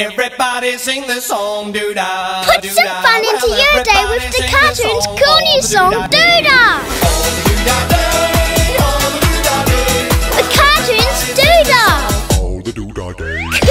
Everybody sing the song, doo. Put doo -da. some fun well, into your day with the cartoons Cooney song, doo. The cartoons doo All the doo day.